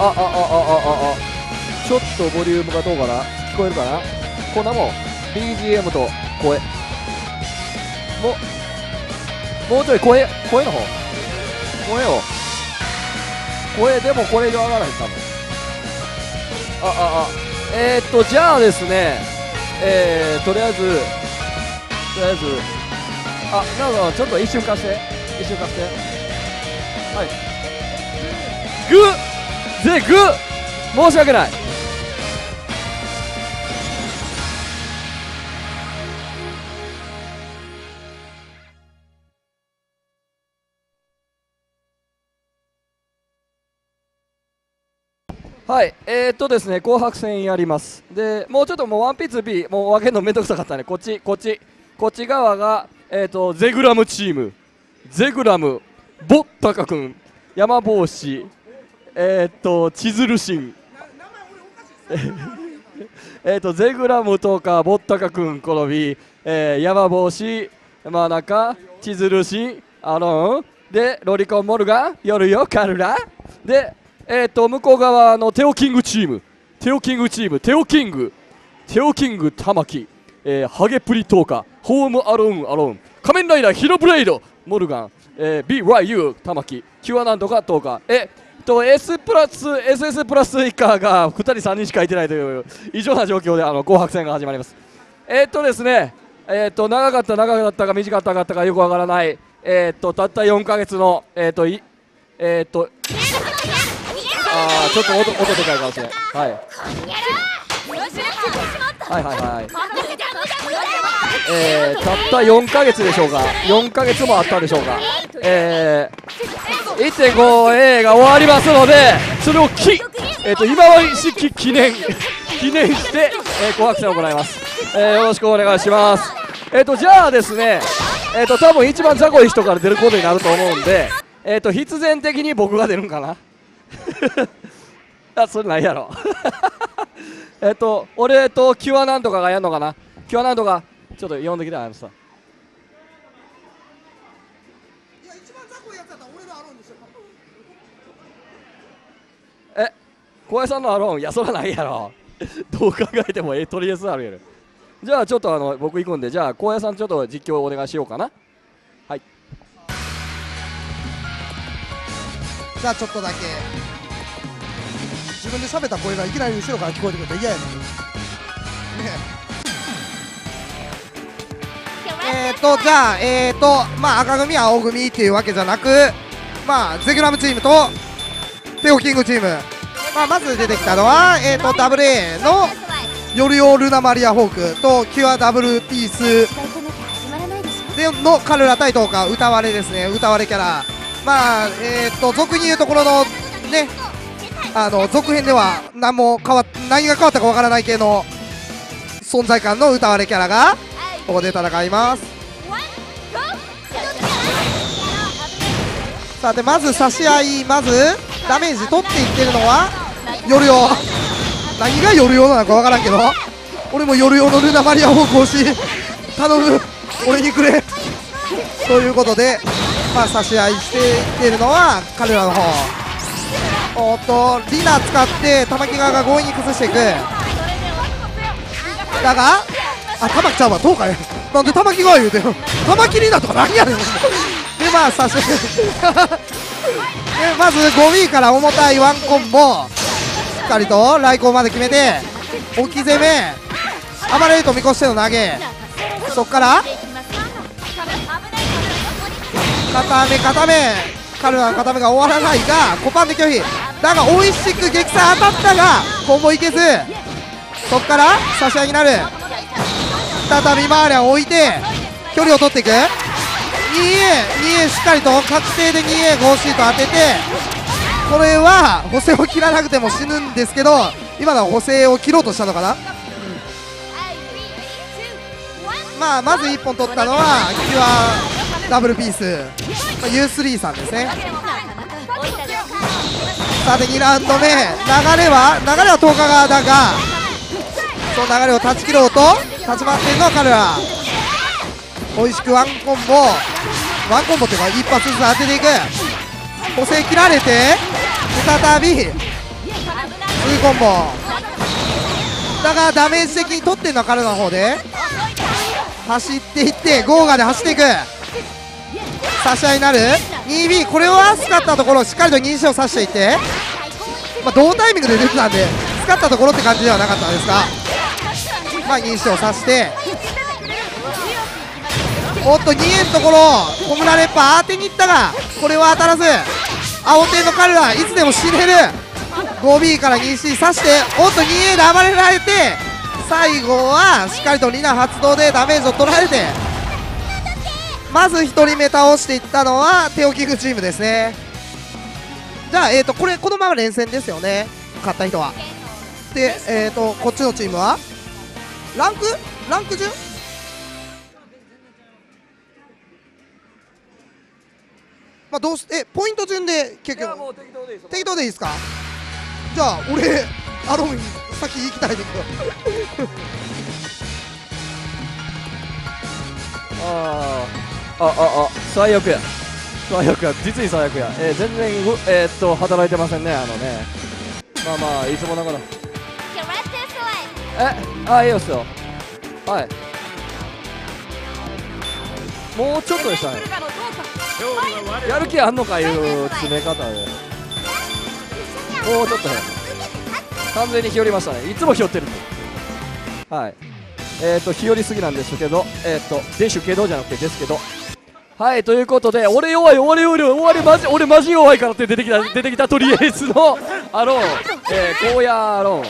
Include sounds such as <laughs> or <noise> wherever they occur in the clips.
ああああああちょっとボリュームがどうかな？聞こえるかな？こんなもん。BGM と声。もうもうちょい声声の方。声を。声でもこれ以上上がらへん多分あああ。えー、っとじゃあですね。えー、とりあえずとりあえず。あなんかちょっと一瞬貸して。一瞬貸して。はい。グー！ぜグー申し訳ない。はいえー、っとですね紅白戦やります。でもうちょっともうワンピース B もう分けるのめんどくさかったね。こっちこっち。こっち側がえー、っとゼグラムチーム。ゼグラムボッタカ君。山帽子。えー、っと千鶴神。<laughs> え、っとゼグラムとかボッタカ君転び、えー、山帽子真中千鶴神アロンでロリコンモルガン夜よカルラ。でえー、と向こう側のテオキングチーム。テオキングチーム。テオキング。テオキング玉木、えー、ハゲプリトーカホームアローンアローン。仮面ライダーヒロブレイド。モルガン、えー、BYU 玉木。キュアなんとかトーカえと S プラス SS プラス以下が2人3人しかいてないという異常な状況であの紅白戦が始まります。えー、っとですねえー、と長かった長かったか短かったかよくわからないえー、とたった4か月のえっといえっとああちょっと音音でかいかもしれない。はいはいはいはい。えー、たった4か月でしょうか。4か月もあったでしょうか。えー、1.5A が終わりますのでそれをき、えーと、今治式記念記念して、えー、紅白戦を行います、えー、よろしくお願いします。えっ、ー、とじゃあですねえっ、ー、と多分一番雑魚い人から出ることになると思うんでえっ、ー、と必然的に僕が出るんかな？<laughs> あそれないやろ。<laughs> えっと俺とキュアなんとかがやるのかな？キュアなんとかちょっと呼んできたあのさ小林さんのアローンいやそらないやろ。<laughs> どう考えてもえとりあえずあるやろ。じゃあちょっとあの僕行くんでじゃあ小林さんちょっと実況お願いしようかな。はい。じゃあちょっとだけ。自分で喋った声がいきなり後ろから聞こえてくると嫌やねんねえーとじゃあえーとまあ赤組青組っていうわけじゃなくまあゼグラムチームとテオキングチームまあまず出てきたのはえーと WA のヨリオルナマリアホークとキュアダブルピースでのカルラ対トーカ歌われですね。歌われキャラ。まあえー、と俗に言うところのねあの続編では何も変わ何が変わったかわからない系の存在感の歌われキャラがここで戦います。さてまず差し合いまずダメージ取っていってるのは夜用。何が夜用なのかわからんけど。俺も夜用のルナマリアを更新頼む。俺にくれ。ということでまあ、差し合いしていってるのは彼らの方。おっとリナ使って玉木側が強引に崩していく。だがあ玉木ちゃんはどうかねなんで玉木側言うてよ玉木リナとか何やねん。でまあ差し <laughs> でまず 5B から重たいワンコンボ。っかりと来航まで決めて置き攻め暴れると見越しての投げ。そっから固め固め。カルナの固めが終わらないがコパンで拒否。だが美味しく激差当たったがコンボいけず。そこから差し合いになる。再びマーリャンを置いて距離を取っていく。2A2A しっかりと確定で 2A5 シート当ててこれは補正を切らなくても死ぬんですけど今のは補正を切ろうとしたのかな、うん、まあまず1本取ったのはキュアダブルピース、まあ、U3 さんですね。さて2ラウンド目。流れは流れは10日側だがその流れを断ち切ろうと立ち回っているのは彼ら。美味しくワンコンボ。ワンコンボっていうか一発ずつ当てていく。補正切られて再び2コンボ。だがダメージ的に取ってんのは彼の方で。走っていってゴーガーで走っていく。差し合いになる。2B これを使ったところしっかりと認証させていって、まあ、同タイミングで出てたんで使ったところって感じではなかったんですが。まあ認証させて。おっと2円のところ。小村レッパー当てにいったがこれは当たらず。青天の彼らいつでも死ねる。5B から 2C 刺しておっと 2A で暴れられて最後はしっかりとリナ発動でダメージを取られて。まず1人目倒していったのはテオキングチームですね。じゃあ、えー、とこれこのまま連戦ですよね。勝った人は。で、えー、とこっちのチームは？ランク？ランク順まあどうしえポイント順で結局。もう適当でいいです適当でいいですか？じゃあ俺アロン先行きたいんだけどあーあああ最悪や。最悪や。実に最悪や、えー、全然ごえー、っと働いてませんねあのね。まあまあいつもながらえ？あいいよっすよ。はい。もうちょっとでしたねやる気あんのかいう詰め方で。もうちょっとね。完全に日和りましたね。いつも日和ってるんではい。えっ、ー、と日和りすぎなんですけどえっ、ー、とでしゅけどじゃなくてですけど。はいということで俺弱い俺弱い俺マジ俺マジ弱いからって出てきた出てきたとりあえずのアローンえー、荒野アローン。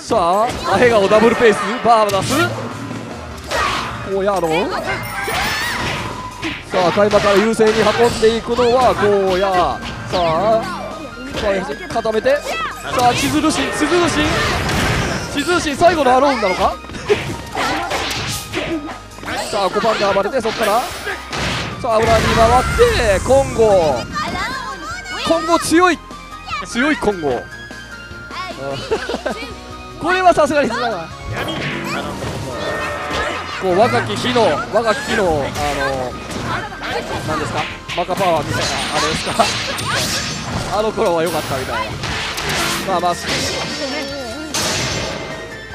さあアヘガオダブルペースバーバ出す。荒野アローンさあ開幕から優勢に運んでいくのは荒野さあさあ固めて。さあ千鶴神千鶴神。千鶴神最後のアローンなのか？<laughs> さあ5番で暴れてそこから。さあ裏に回って金剛金剛強い。強い金剛 <laughs> これはさすがにつながこう若き日の若き日のあの何ですか？マカパワーみたいなあれですか？あの頃は良かったみたいな。まあまあ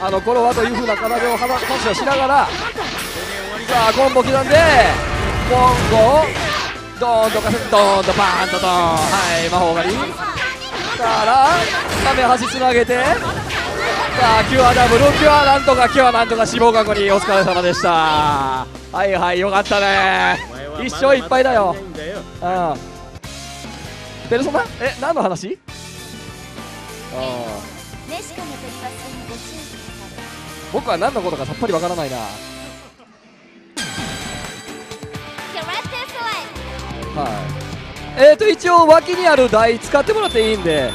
あの頃はというふうな体を話をしながらさあコンボ刻んでコンボドーンとかせドーンとバーンとドーンはい魔法狩り。から画面端つなげてさあキュアダブルキュアなんとかキュアなんとか死亡過去にお疲れ様でした。はいはいよかったね。一生いっぱいだよ。うん。ペルソナ？え何の話？あ僕は何のことかさっぱりわからないな。はい。えーと一応脇にある台使ってもらっていいんで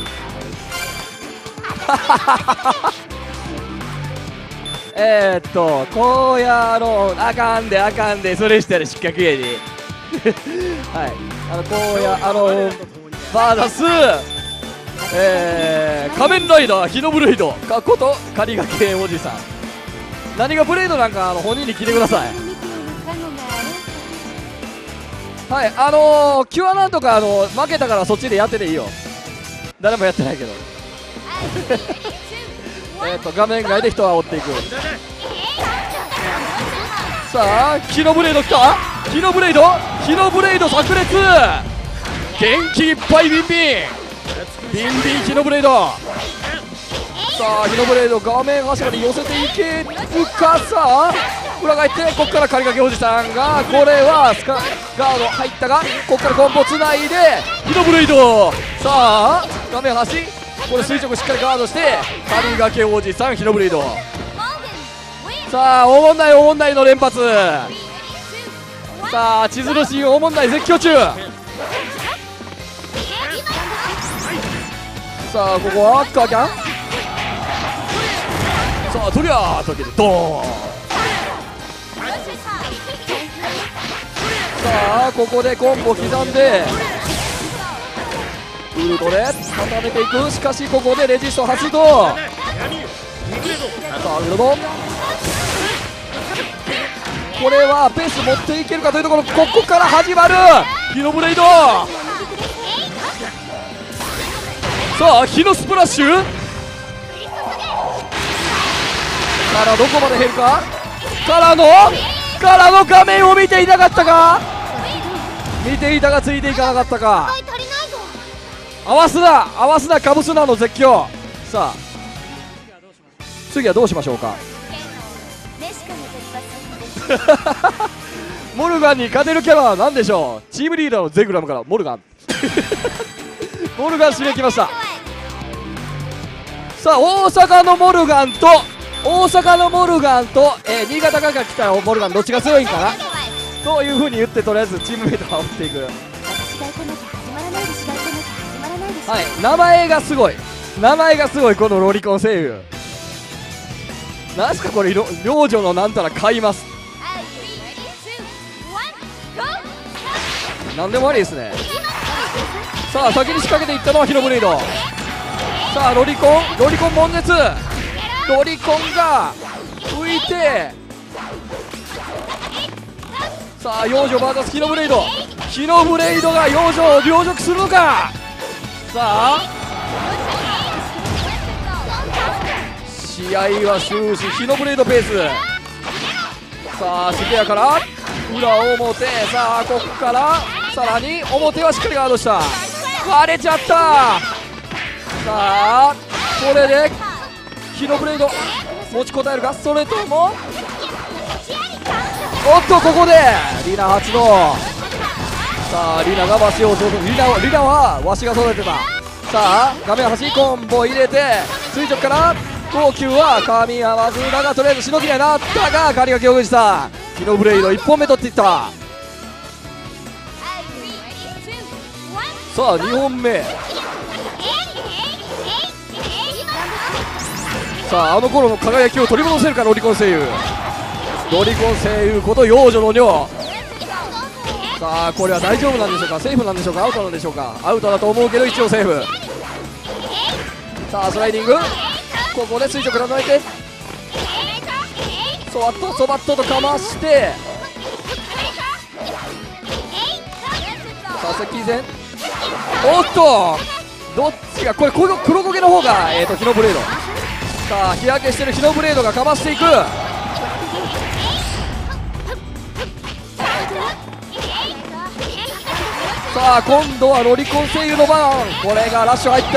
えーっとこうやろうあかんであかんでそれしたら失格やで。<laughs> はい。あのこうやあのバーダス。えー、仮面ライダーヒノブレイド。かこと仮掛けおじさん。何がブレイドなんかあの本人に聞いてください。はいあのー、キュアなんとかあの負けたからそっちでやってていいよ。誰もやってないけど。<laughs> えっと画面外で人は追っていく。さあキノブレイド来た？キノブレイド？キノブレイド炸裂！元気いっぱいビンビン。ビンビンキノブレイド。さあヒノブレード画面柱に寄せていけるかさ？あ裏返ってここから仮掛けおじさんがこれはスカガード入ったがここからコンボつないでヒノブレード。さあ画面端。これ垂直しっかりガードして仮掛けおじさんヒノブレード。さあおもんないおもんないの連発。さあ千鶴神おもんない絶叫中。さあここはカーキャンさあとりゃあとけてドーン。さあここでコンボ刻んでウルトで固めていく。しかしここでレジスト発動さあウルトこれはペース持っていけるかというところ。ここから始まる。ヒノブレイド。さあ火のスプラッシュ。からどこまで減るか。からのからの画面を見ていなかったか。見ていたがついていかなかったか。合わすな合わすなカブスナの絶叫。さあ次はどうしましょうか。モルガンに勝てるキャラは何でしょう。チームリーダーのゼグラムからモルガン。<laughs> モルガン指名きました。さあ大阪のモルガンと大阪のモルガンと、えー新潟から来たモルガン。どっちが強いんかな。というふうに言ってとりあえずチームメイトを煽っていくはい名前がすごい。名前がすごいこのロリコン声優。なんすかこれろ領女のなんたら買います。なんでもありですね。さあ先に仕掛けていったのはヒロブレイド。さあロリコンロリコン悶絶。ロリコンが浮いて。さあ幼女 VS ヒノブレイド。ヒノブレイドが幼女を凌辱するのか。さあ。試合は終始ヒノブレイドペース。さあスペアから。裏表。さあここから。さらに表はしっかりガードした。割れちゃった。さあこれでヒノブレイド。持ちこたえるか？それとも。おっとここでリナ発動さあリナがわしを育てリナはリナはわしが育てた。さあ画面端コンボ入れて垂直から高級は噛み合わずだがとりあえずしのぎにはなったが仮が京口さん。ヒノブレイド1本目取っていった。さあ2本目。さああの頃の輝きを取り戻せるかロリコン声優。ロリコン声優こと幼女の女。さあこれは大丈夫なんでしょうか？セーフなんでしょうか？アウトなんでしょうか？アウトだと思うけど一応セーフ。さあスライディング。ここで垂直から抜いて。そばっとそばっととかまして。さあ接近戦。おっと！どっちが？これこの黒焦げの方が、えー、とヒノブレード。さあ日焼けしてるヒノブレードがかましていく。さあ今度はロリコン声優の番。これがラッシュ入った。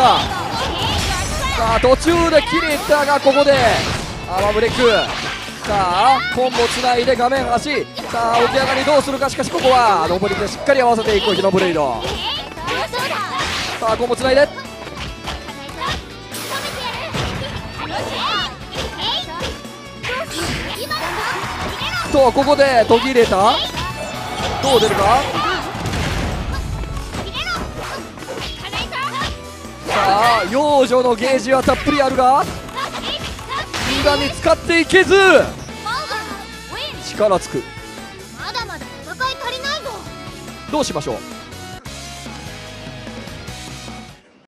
さあ途中で切れたがここでアマブレイク。さあコンボつないで画面端。さあ起き上がりどうするか。しかしここは上りでしっかり合わせていくヒノブレイド。さあコンボつないで。とここで途切れた。どう出るか？さあ幼女のゲージはたっぷりあるが無駄に使っていけず。力つくまだまだ戦い足りないぞ。どうしましょう？